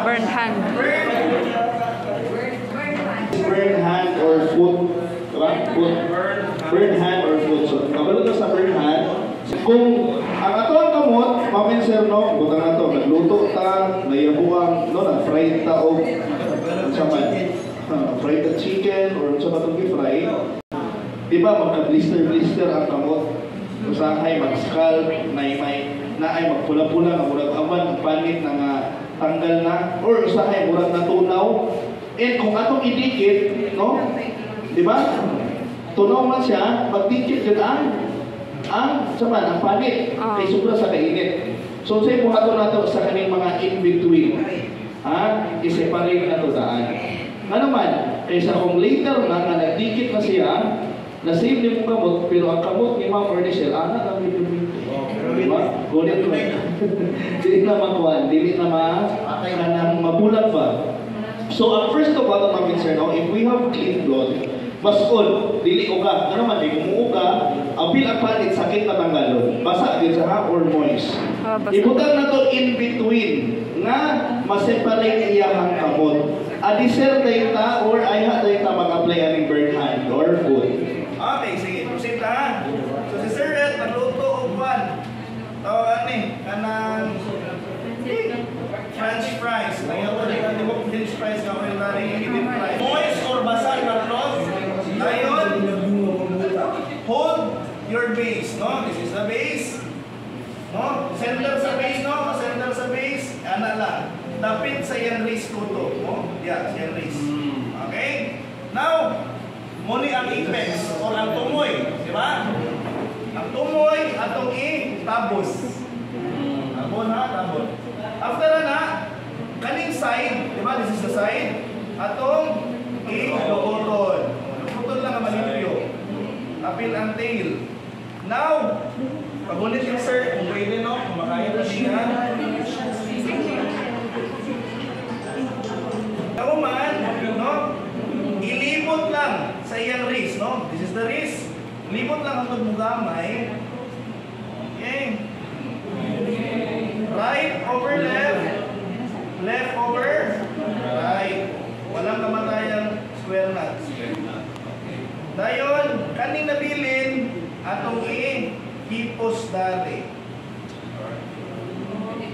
Burn hand. burn hand or foot. Diba? Foot. Hand or foot. So, kabalo to sa burn hand. Kung ang ato ang kamot, mamin sir no, butang na to, nagluto ta, nayabuang, no, nag-fried ta o, sa man, uh, fried the chicken or sa matong fry Di ba, magka-blister-blister ang kamot. Usahay, mag-scalp, na may, na ay magpula-pula, nga murag aman, panit na nga tanggal na, or usahay, murag natunaw. And kung atong idikit, no? Di ba? Tunaw man siya, magdikit yun ang ang saman, ang panit, Ah. kay sobra sa kainit. So, say mo ato na to sa kaning mga in-between. Ha? I-separate na to daan. Nga naman, kaysa kung later na nga nagdikit na siya, na-save ni mo kamot, pero ang kamot ni Ma'am Ernestelle, anak ang medyo Di ba? Gulit ko. Dili na makuha, dili na ma, kanang mabulag ba? So, ang first of all, mga concern, no, if we have clean blood, Baskol, dili uga. Ano man, di kumuuga, apil ang panit, sakit na tanggalon. Basa, di sa ha, or moist. Ah. Ibutang na to in between nga ma-separate iyahang kamot. Adiser tayo ta or ay ha tayo ta mag-apply aning burn hand or food. Okay, sige. Proceed na ha. So si Sir Ed, nagluto og kwan. Tawagan ni, kanang French fries. Ngayon ko din ang mo French fries ka may naring deep fry. Moist or basa na cloth. Ngayon, hold your base, no? This is the base. No? Center sa base, no? Center sa base. Ano lang. Dapit sa yan wrist ko to. No? Yeah, yan wrist. Okay? Now, muni ang apex or ang tumoy. Di ba? Ang tumoy, atong i-tabos. Tabon ha, tabon. After na na, kaning side, di ba? This is the side. Atong i-lokoton. Lokoton lang ang malipyo. Apil ang tail. Now, pagunit yung sir, kung pwede no, kung makaya na siya. Ako man, no? Ilibot lang sa iyang wrist, no? This is the wrist. Libot lang ang pagmugamay. Okay. Atong i-hipos dali.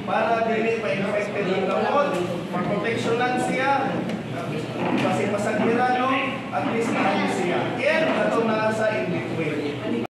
Para dili pa infected ang kamot, protection lang siya.